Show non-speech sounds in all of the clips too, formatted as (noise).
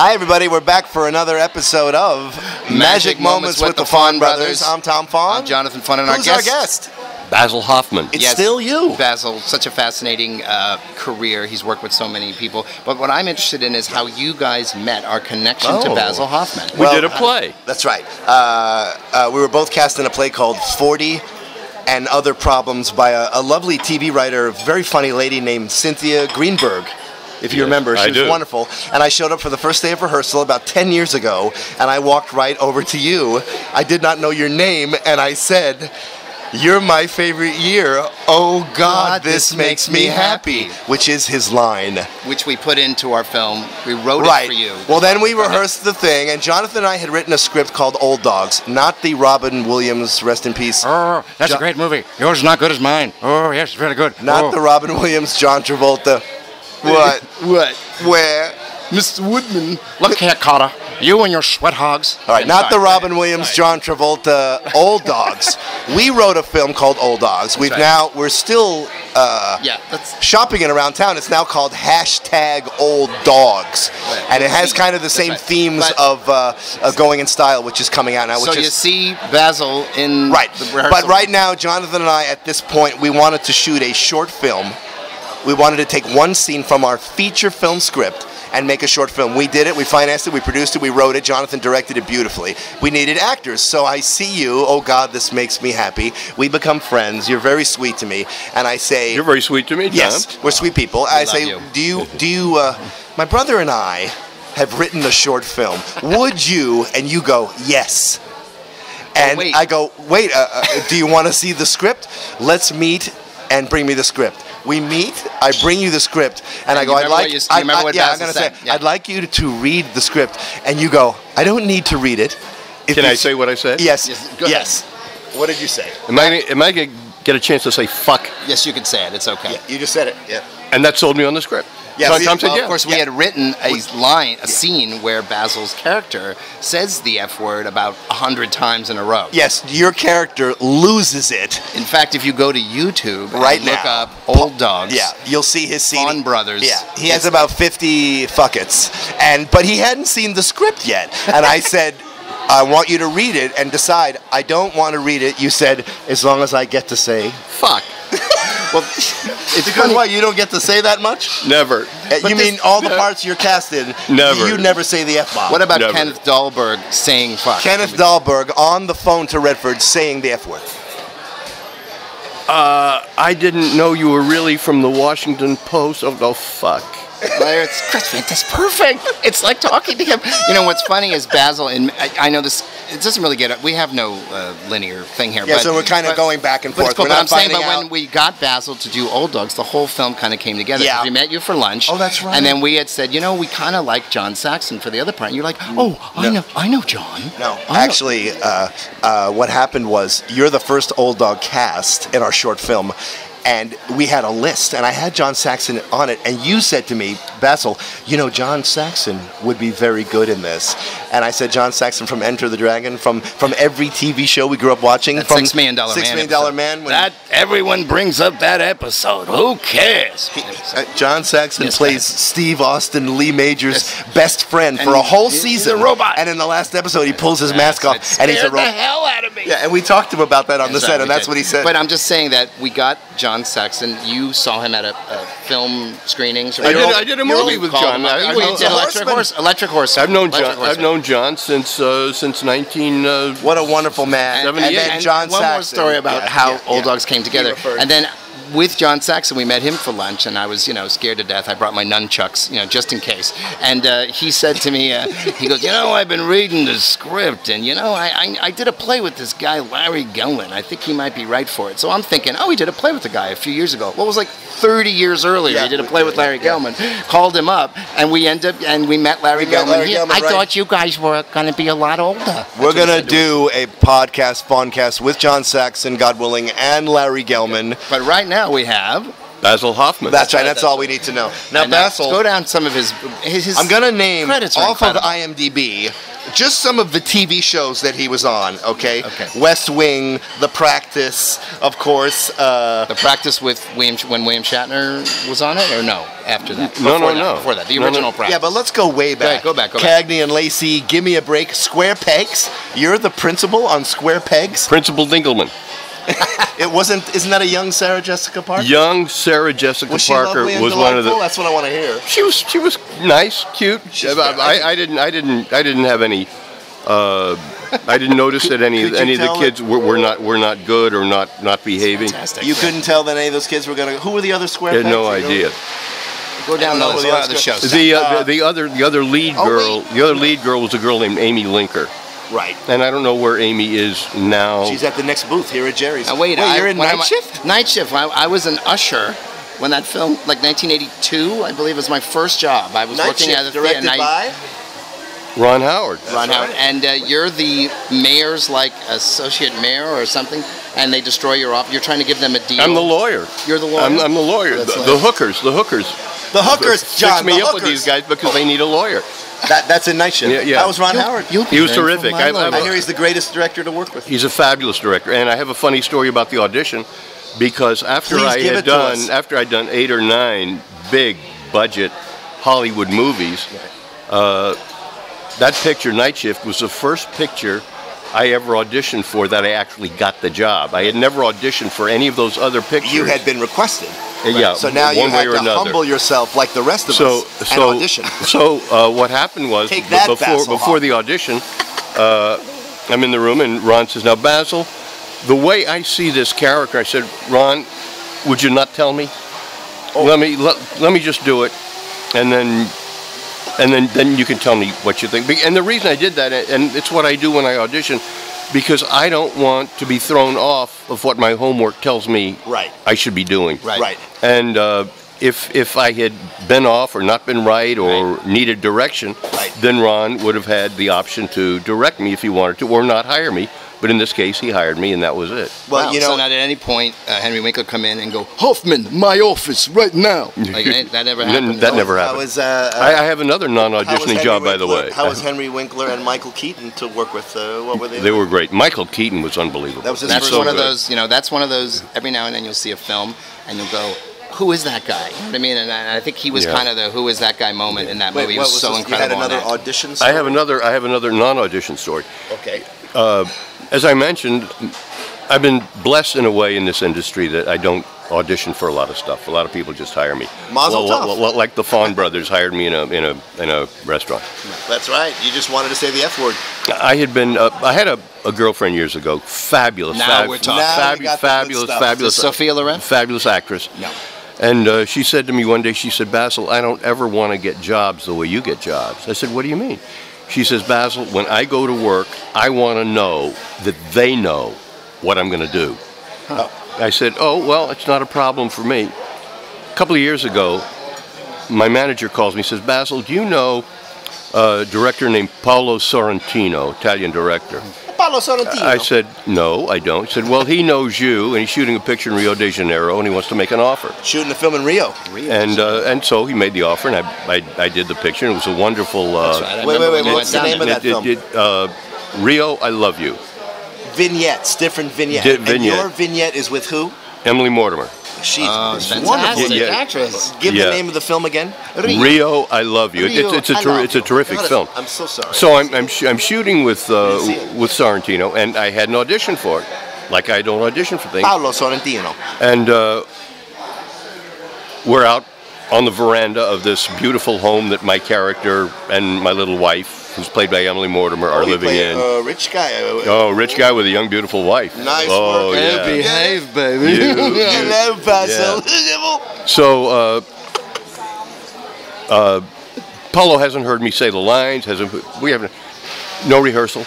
Hi, everybody. We're back for another episode of Magic, Moments, with, the Fahn Brothers. I'm Tom Fahn. I'm Jonathan Fahn, and our guest, our guest? Basil Hoffman. It's still you. Basil. Such a fascinating uh, career. He's worked with so many people. But what I'm interested in is how you guys met. Our connection to Oh. Basil Hoffman. we did a play. That's right. Uh, uh, we were both cast in a play called 40 and Other Problems by a, a lovely TV writer, a very funny lady named Cynthia Greenberg. If you Yeah, remember, she I was do. wonderful. And I showed up for the first day of rehearsal about 10 years ago, and I walked right over to you. I did not know your name, and I said, You're my favorite year. Oh God, God, this, makes me happy. Which is his line. which we put into our film. We wrote Right. it for you. Well, then we rehearsed the thing, and Jonathan and I had written a script called Old Dogs, not the Robin Williams, rest in peace, Oh, that's Jo- a great movie. Yours is not good as mine. Oh, yes, very good. not oh. the Robin Williams, John Travolta. What? What? Where? Mr. Woodman. Look here, Kotter. You and your sweat hogs. All right, not the Robin Williams. John Travolta, Old Dogs. (laughs) We wrote a film called Old Dogs. We've right. now, we're still uh, Yeah, that's shopping it around town. It's now called hashtag Old Dogs, Right. and it has kind of the same right. themes But- of uh, uh, Going in Style, which is coming out now. so you is, see Basil in Right. the rehearsal. But right now, Jonathan and I, at this point, we wanted to shoot a short film. We wanted to take one scene from our feature film script and make a short film. We did it. We financed it. We produced it. We wrote it. Jonathan directed it beautifully. We needed actors. So I see you. Oh God, this makes me happy. We become friends. You're very sweet to me. And I say, You're very sweet to me, Tom. yes, we're sweet people. I love say, you. do you, do you, uh, my brother and I have written a short film. Would you? And you go, yes. And wait. I go, wait, uh, uh, do you want to see the script? Let's meet and bring me the script. We meet, I bring you the script, and And I go, I'd like, you you I- I- yeah, I'm gonna say, said, yeah. I'd like you to read the script, and you go, I don't need to read it. If Can I say what I said? Yes, Yes, go ahead. yes. What did you say? Am I, am I going to get a chance to say fuck? Yes, you can say it. It's okay. Yeah, you just said it. Yeah. And that sold me on the script. Yes, so yeah, Tom said, yeah. of course, we Yeah. had written a line, a scene where Basil's character says the F word about a hundred times in a row. Yes, your character loses it In fact, if you go to YouTube and right look now. up Old Dogs, Yeah, you'll see his scene. Fahn Brothers. Yeah, he has about 50 fuckets, and but he hadn't seen the script yet. And I (laughs) said, I want you to read it and decide. I don't want to read it. You said, as long as I get to say. fuck. Well, It's because what? You don't get to say that much. Never. Uh, But you mean all the parts you're cast in? Never. You never say the f bomb. what about Never. Kenneth Dahlberg saying fuck? Kenneth Dahlberg on the phone to Redford saying the f word? Uh, I didn't know you were really from the Washington Post. Oh, no, fuck. Well, it's that's perfect. It's like talking to him. You know what's funny is Basil, and I, I know this. It doesn't really get. Up. We have no uh, linear thing here. Yeah, but, so we're kind of but- going back and forth. it's cool, but I'm saying, but finding when we got Basil to do Old Dogs, the whole film kind of came together. Yeah. We met you for lunch. Oh, that's right. And then we had said, you know, we kind of like John Saxon for the other part. And you're like, oh, I know, I know John. No, I know- actually, uh, uh, what happened was you're the first old dog cast in our short film, and we had a list, and I had John Saxon on it, and you said to me, Basil, you know, John Saxon would be very good in this, and I said, John Saxon from Enter the Dragon, from from every TV show we grew up watching, That from Six Million Dollar Six Man Million Dollar. Man. That everyone brings up that episode. Who cares? uh, John Saxon Yes, plays yes. Steve Austin, Lee Majors' Yes. best friend for a whole he's a season. robot. And in the last episode, he pulls his mask off, and he's a Scared the hell out of me. Yeah, and we talked to him about that on the set, and we that's did. what he said. But I'm just saying that we got John Saxon. You saw him at a, a film screening. I did- I did a movie with John. I, I well, know, did Electric horseman. Horse. Electric Horse. I've known Electric John. I've known John since uh, since 19. Uh, What a wonderful man. And, And, and, then and John one Saxon. more story about Yeah, how yeah, Old yeah. Dogs came together. And then with John Saxon, we met him for lunch, and I was, you know, scared to death. I brought my nunchucks, you know, just in case. And uh, he said to me, uh, he goes, you know, I've been reading the script, and you know, I, I I did a play with this guy Larry Gelman. I think he might be right for it. So I'm thinking, oh, he did a play with the guy a few years ago. What was like 30 years earlier? Yeah, he did a play with Larry yeah. Gelman. Called him up, and we ended up, and we met Larry We met Gelman. Larry here. Gelman, I right. thought you guys were going to be a lot older. That's We're gonna said to do a podcast, Fahncast, with John Saxon, God willing, and Larry Gelman. But right now we have Basil Hoffman. That's right. right, That's that's all we need to know. Now, And, Basil, go down some of his. his, his I'm gonna name credits are off of. IMDb just some of the TV shows that he was on. Okay. Okay. West Wing, The Practice, of course. Uh, The practice with William when William Shatner was on it, or no? After that? No, no, that, no. Before that, the No, no. original practice. yeah, but let's go way back. go back, go back. Cagney and Lacey, give me a break. Square Pegs. You're the principal on Square Pegs. Principal Dingleman. (laughs) It wasn't. Isn't that a young Sarah Jessica Parker? Young Sarah Jessica was Parker lovely and was one of the. That's what I want to hear. She was she was nice, cute. She's I, I, I didn't I didn't I didn't have any. Uh, I didn't notice that any any of the kids were, were not were not good or not not behaving. Fantastic. You couldn't tell that any of those kids were gonna. Who were the other Square I had no idea. Go down I don't those the other other. The, uh, Uh, the the other the other lead Oh, girl wait. the other lead girl was a girl named Amy Linker, Right. and I don't know where Amy is now. She's at the next booth here at Jerry's. Now, wait, Wait, I, you're in night I- shift? Night shift. I, I was an usher when that film, like 1982, I believe, was my first job. I was Night working shift, at the directed theater. and I- by. Ron Howard. Ron That's Howard, right. and uh, you're the mayor's like associate mayor or something, and they destroy your office. You're trying to give them a deal. I'm the lawyer. You're the lawyer. I'm, I'm the lawyer. The, like- the hookers. The hookers. The hookers, Fix me the up hookers. with these guys because they need a lawyer. That, that's in night shift. Yeah, yeah. That was Ron You'll- Howard. you'll He was terrific. I- lord. I- I hear he's the greatest director to work with. He's a fabulous director, and I have a funny story about the audition because after Please I had done us. after I'd done eight or nine big budget Hollywood movies, uh, that picture Night Shift was the first picture I ever auditioned for that I actually got the job. I had never auditioned for any of those other pictures. You had been requested. Yeah, So now you had way to another. humble yourself like the rest of so us and so audition. so uh, what happened was that, before Basil before the audition, uh, I'm in the room and Ron says, "Now Basil, the way I see this character," I said, "Ron, would you not tell me? Oh. Let me let, let me just do it, and then." And then, then you can tell me what you think. And the reason I did that, and it's what I do when I audition, because I don't want to be thrown off of what my homework tells me Right. I should be doing. Right. Right. And uh, if if I had been off or not been right or needed direction, Right. then Ron would have had the option to direct me if he wanted to, or not hire me. But in this case, he hired me, and that was it. Well, Wow, you so know, not at any point uh, Henry Winkler come in and go, Hoffman, my office right now. (laughs) Like that never happened. that never happened. was, uh, uh, I, I have another non-auditioning Henry job, by the way. How was Henry Winkler and Michael Keaton to work with? Uh, what were they? they were great. Michael Keaton was unbelievable. That was his That's first one of those, you know, that's one of those, every now and then you'll see a film and you'll go, who is that guy? You know what I mean? And I I think he was Yeah. kind of the who is that guy moment in that Wait, movie. He was, was so this? incredible. You had another that. audition. I have another. I have another non-audition story. Okay. As I mentioned, I've been blessed in a way in this industry that I don't audition for a lot of stuff. A lot of people just hire me. Mazel Well, tov. well, well, like the Fahn brothers hired me in a in a in a restaurant. That's right. You just wanted to say the F word. I had been. Uh, I had a, a girlfriend years ago. Fabulous. Now we're talking. Now we fabu- got the good fabulous, fabulous. Is Sophia Loren? Fabulous actress. No. And uh, she said to me one day, she said, Basil, I don't ever want to get jobs the way you get jobs. I said, What do you mean? She says, Basil, when I go to work, I want to know that they know what I'm going to do. I said, Oh, well, it's not a problem for me. A couple of years ago, my manager calls me, and says, Basil, do you know a director named Paolo Sorrentino, Italian director? Paolo Sorrentino. I said, no, I don't. He said, well, he knows you, and he's shooting a picture in Rio de Janeiro, and he wants to make an offer. shooting a film in Rio. And uh, and so he made the offer, and I, I, I did the picture, and it was a wonderful. Uh, That's right. I Wait, remember wait, wait, what's the name of that it- film? it- uh, Rio, I love you. Vignettes, different vignettes. Di- And your vignette is with who? Emily Mortimer. She's she's fantastic wonderful. Yeah, yeah. actress. Give Yeah. the name of the film again. Rio, I love you. Rio, it's, it's, a I ter- it's a terrific film. I'm so sorry. So I'm, I'm, sh- I'm shooting with uh, with Sorrentino, and I had an audition for it. Like I don't audition for things. Paolo Sorrentino. And uh, we're out on the veranda of this beautiful home that my character and my little wife, who's played by Emily Mortimer, are Oh, living play in. A rich guy. uh, oh, rich guy with a young, beautiful wife. Nice oh, work. yeah. Behave, baby. You- (laughs) Hello, (laughs) Basil. So, uh, uh, Paolo hasn't heard me say the lines. Hasn't we haven't no rehearsal,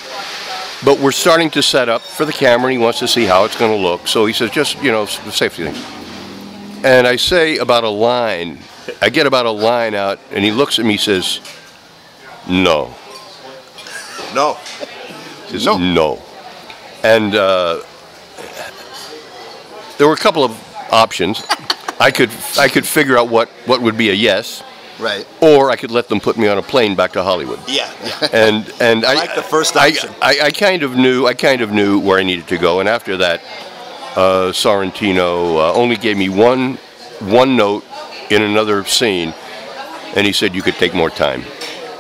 but we're starting to set up for the camera. and He wants to see how it's going to look. So he says, just you know, s- safety things. And I say about a line. I get about a line out, and he looks at me. Says, "No." No. Says, No. no. And uh, there were a couple of options. I could I could figure out what, what would be a yes, Right. or I could let them put me on a plane back to Hollywood. Yeah, yeah. And and I like the first I- option. I, I, kind of knew I kind of knew where I needed to go, and after that, uh, Sorrentino uh, only gave me one one note in another scene, and he said you could take more time,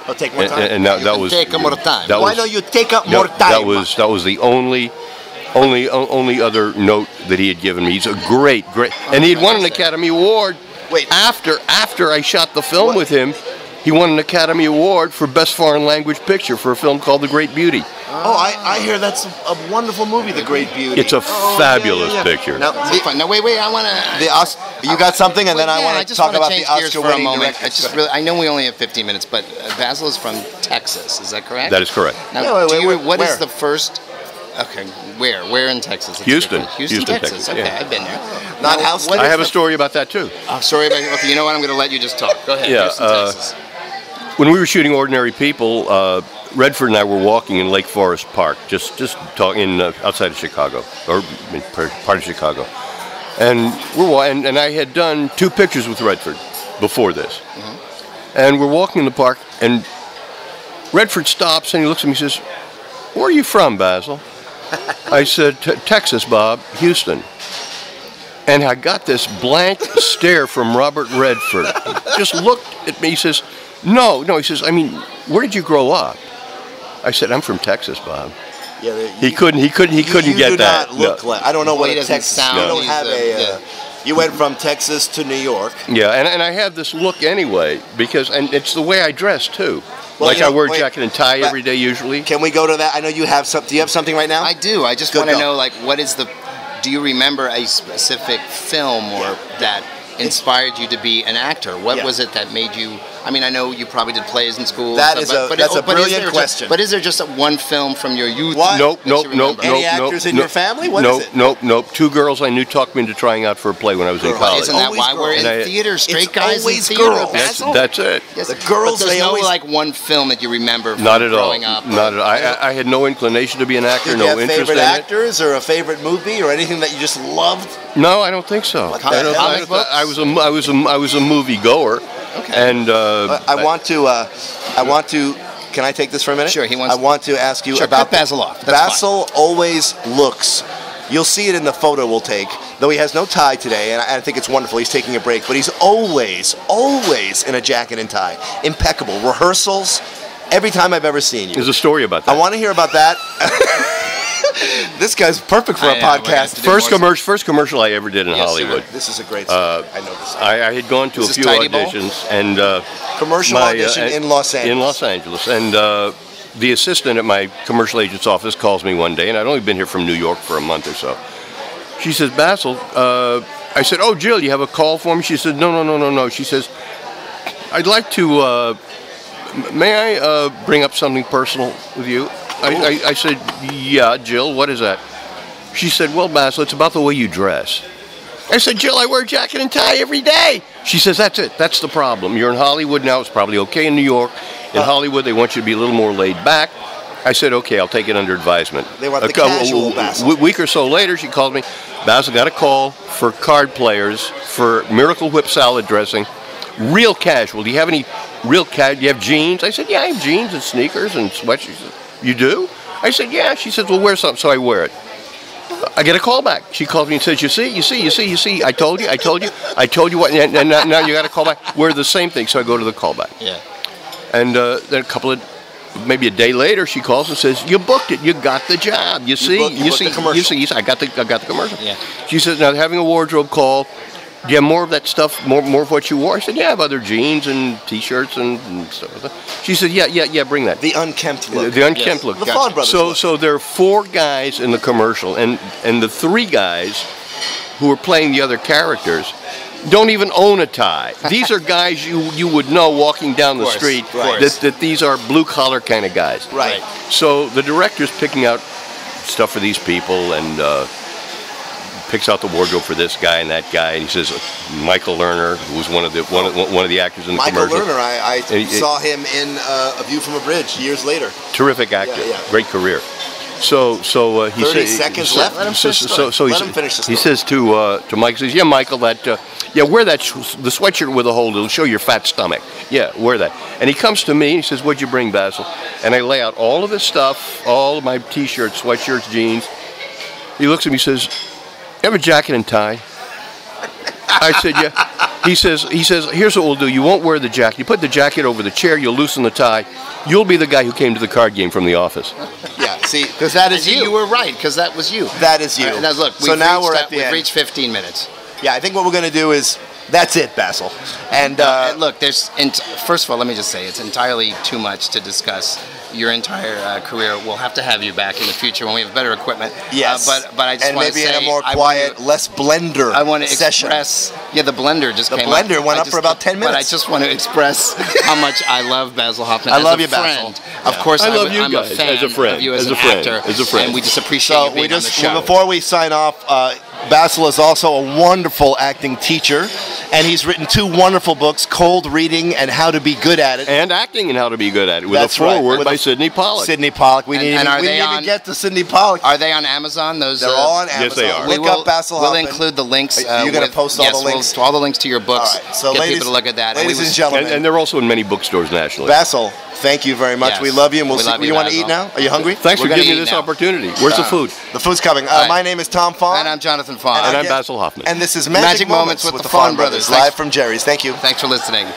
I'll take more and, time. and that, You that can was take more time. That Why was, don't you take up that- more time? That was that was the only. Only, only other note that he had given me. He's a great, great, and he had won an. Academy Award. Wait. after after I shot the film What? with him, he won an Academy Award for Best Foreign Language Picture for a film called The Great Beauty. Oh, I, I hear that's a wonderful movie, The Great Beauty. It's a Oh, fabulous yeah, yeah, yeah. picture. Now, Is it fun? No, wait, wait. I want to. the Os- you got something, and then I want to talk wanna about the change gears for a Oscar-winning moment. I just really, I know we only have 15 minutes, but uh, Basil is from Texas. Is that correct? That is correct. Now, Yeah, wait, do wait, you- wait, what is the first? Okay, where? Where in Texas? That's Houston. Houston, Houston, Texas. Texas, Okay, yeah. I've been there. Not Now, Houston? I is have a story about that too. Oh, sorry about. Okay, you know what? I'm going to let you just talk. Go ahead. Yeah, Houston, uh, Texas. When we were shooting Ordinary People, uh, Redford and I were walking in Lake Forest Park, just just talking uh, outside of Chicago, or part of Chicago, and we're and, and I had done two pictures with Redford before this, and we're walking in the park, and Redford stops and he looks at me and says, "Where are you from, Basil?" (laughs) I said, "Te- "Texas, Bob, Houston." And I got this blank stare from Robert Redford. Just looked at me. He says, "No, no." He says, "I mean, where did you grow up?" I said, "I'm from Texas, Bob." Yeah, the- He couldn't. He couldn't. He you- couldn't you get do that. Not look No. like I don't know Well, what he a doesn't Texas. sound- you don't have a. Uh, yeah. You went from Texas to New York. Yeah, and, and I have this look anyway because, and it's the way I dress too. Well, like you I wear wait, jacket and tie every day usually. Can we go to that? I know you have some. Do you have something right now? I do. I just want to know, like, what is the? Do you remember a specific film or that inspired you to be an actor? What Yeah. was it that made you? I mean, I know you probably did plays in school. That and is stuff, a- but, that's a but is brilliant there question. Just, but is there just a one film from your youth? What? Nope, that nope, you nope, nope, Any nope. actors in nope, your family? What is nope, it? nope, nope. Two girls I knew talked me into trying out for a play when I was in Girls. college. Isn't that Always why we're in girls. I- theater? Straight It's guys in always theater. girls. That's, that's it. Yes, The girls, But there's they no always- like one film that you remember from Not at all. growing up. Not at all. I, I, I had no inclination to be an actor, Did no you have interest favorite in actors or a favorite movie or anything that you just loved? It. No, I don't think so. What I, don't, hell? I, don't- I was a, I was a, I was a movie goer. Okay. And uh, I, I want to. Uh, I want to. Can I take this for a minute? Sure, he wants- I want to ask you Sure, about cut Basil off. That's fine. Basil always looks. You'll see it in the photo we'll take. Though he has no tie today, and I, I think it's wonderful. He's taking a break, but he's always, always in a jacket and tie, impeccable rehearsals. Every time I've ever seen you, there's a story about that. I want to hear about that. (laughs) this guy's perfect for a I know, we're gonna have podcast. to First commercial, first commercial I ever did in Yes, sir. Hollywood. This is a great story. I know this. I, I had gone to Is a few Tidy Bowl? auditions and uh, Commercial my, uh, audition and- in Los Angeles. In Los Angeles, and uh, the assistant at my commercial agent's office calls me one day, and I'd only been here from New York for a month or so. She says, "Basil," uh, I said, "Oh, Jill, you have a call for me?" She said, "No, no, no, no, no." She says, "I'd like to. Uh, may I uh, bring up something personal with you?" I, I, I said, "Yeah, Jill. What is that?" She said, "Well, Basil, it's about the way you dress." I said, Jill, I wear a jacket and tie every day. She says, That's it. That's the problem. You're in Hollywood now. It's probably okay in New York. In uh. Hollywood, they want you to be a little more laid back. I said, Okay, I'll take it under advisement. They want A the cou- casual Basil. w- week or so later, she called me. Basil got a call for card players for Miracle Whip salad dressing. Real casual. Do you have any real casual? Do you have jeans? I said, Yeah, I have jeans and sneakers and sweats. You do? I said, Yeah. She says, Well, wear something. So I wear it. I get a call back. She calls me and says, "You see, you see, you see, you see. I told you, I told you, I told you what. And and now, now you got a call back. We're the same thing." So I go to the callback, Yeah. and uh, then a couple of, maybe a day later, she calls and says, "You booked it. You got the job. You see, booked- you booked see, the commercial." you see, you see. I got the, I got the commercial." Yeah. She says, "Now having a wardrobe call." Do you have more of that stuff, more more of what you wore? I said, yeah, I have other jeans and T-shirts and, and stuff. like that." She said, yeah, yeah, yeah, bring that. The unkempt look. The unkempt look. The Fahn Brothers So look. so there are four guys in the commercial, and and the three guys who are playing the other characters don't even own a tie. (laughs) These are guys you you would know walking down the course, street that, that these are blue collar kind of guys. Right. So the director's picking out stuff for these people and. Uh, Picks out the wardrobe for this guy and that guy, and he says Michael Lerner, who was one of the one of, one of the actors in the Michael commercial. Lerner, I, I saw him in uh, A View from a Bridge years later. terrific actor, Yeah, yeah. great career. So, so uh, he 30 said, seconds so, left. Let him so, finish so, story. so he Let him finish the He says to uh, to Mike, he says, "Yeah, Michael, that uh, yeah, wear that the sweatshirt with a hole. It'll show your fat stomach. Yeah, wear that." And he comes to me. and He says, "What'd you bring, Basil?" And I lay out all of his stuff, all of my t-shirts, sweatshirts, jeans. He looks at me, and says, "You have a jacket and tie?" I said, "Yeah." He says, "He says, here's what we'll do. You won't wear the jacket. You put the jacket over the chair. You'll loosen the tie. You'll be the guy who came to the card game from the office." Yeah, see, (laughs) because that is you. You were right because that was you. That is you. All right, now look, So we've now reached, we're at the we've end. reached 15 minutes. Yeah, I think what we're going to do is that's it, Basil. And uh, Uh, look, there's ent- first of all, let me just say it's entirely too much to discuss your entire uh, career. We'll have to have you back in the future when we have better equipment. yes, Uh, but but I just and maybe say in a more quiet, wanna- less blender I want to session. express. Yeah, the blender just came. The came blender up. went I up for about 10 minutes. But I just want to express how much I love Basil Hoffman. I as love a you, Basil. friend. Of course, I I'm, love you I'm guys a fan as a friend, of you as, as an a friend, actor, as a friend. and we just appreciate So you being we just on the show. before we sign off, uh, Basil is also a wonderful acting teacher, and he's written two wonderful books: Cold Reading and How to Be Good at It. and acting and how to be good at it with That's a right, foreword with by a- Sydney Pollack. Sydney Pollack. We And- didn't and even, are we they didn't even on- get to Sydney Pollack. Are they on Amazon? Those They're uh, all on Amazon. Yes, Amazon. they are. we will, up Basil we'll Hoffman. include the links. Are Uh, you gonna post all yes, the we'll- all the links to your books. right, so get ladies, people to look at that. ladies we and was- gentlemen, and, and they're also in many bookstores nationally. Basil, thank you very much. Yes. We love you, and we'll We see. love you you, want to eat Basil. now? Are you hungry? Thanks We're for giving me this now. opportunity. Where's the food? The food's coming. Uh, All right. My name is Tom Fahn. and I'm Jonathan Fahn. And I'm Basil Hoffman. And this is Magic, Magic Moments with the Fahn Brothers. live from Jerry's. Thank you. Thanks for listening.